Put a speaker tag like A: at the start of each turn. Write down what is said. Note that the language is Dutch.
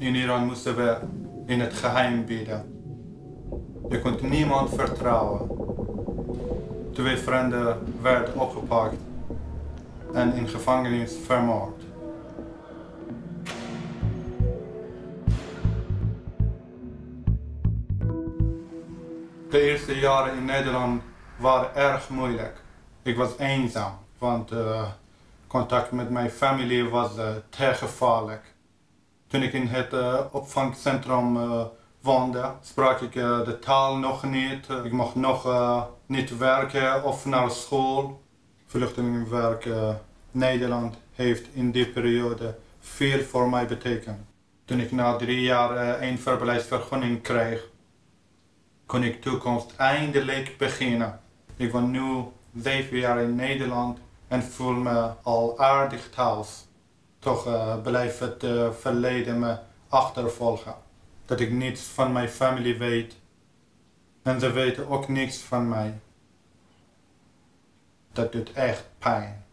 A: In Iran moesten we in het geheim bidden. Je kunt niemand vertrouwen. Twee vrienden werden opgepakt en in gevangenis vermoord. De eerste jaren in Nederland waren erg moeilijk. Ik was eenzaam, want uh, contact met mijn familie was uh, te gevaarlijk. Toen ik in het uh, opvangcentrum woonde, sprak ik de taal nog niet. ik mocht nog niet werken of naar school. Vluchtelingenwerk Nederland heeft in die periode veel voor mij betekend. Toen ik na drie jaar een verblijfsvergunning kreeg, kon ik toekomst eindelijk beginnen. Ik woon nu zeven jaar in Nederland en voel me al aardig thuis. Toch uh, blijft het uh, verleden me achtervolgen. Dat ik niets van mijn familie weet. En ze weten ook niets van mij. Dat doet echt pijn.